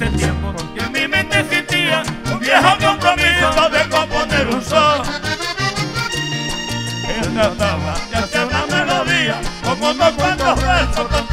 hace en mi mente existía un viejo compromiso de componer un sol. Él trataba de hacer una melodía como unos cuantos versos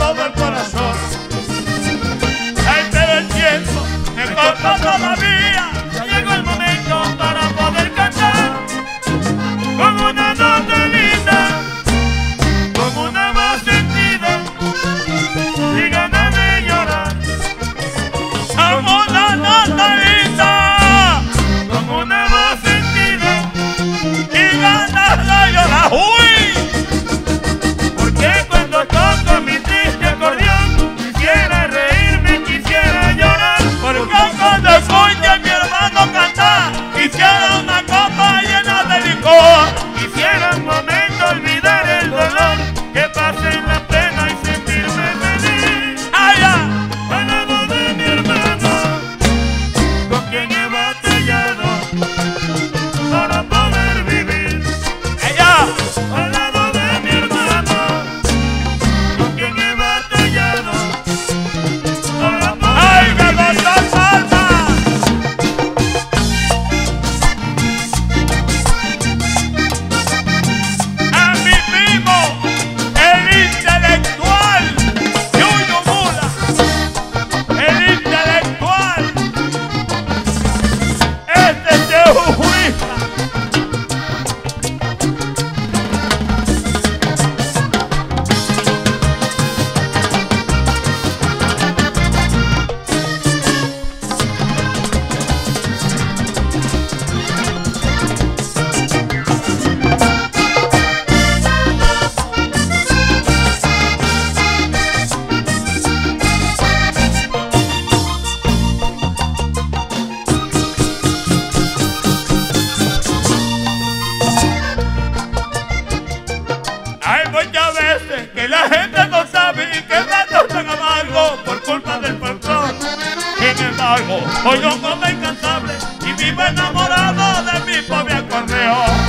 hoy no como incansable y vivo enamorado de mi pobre acordeón.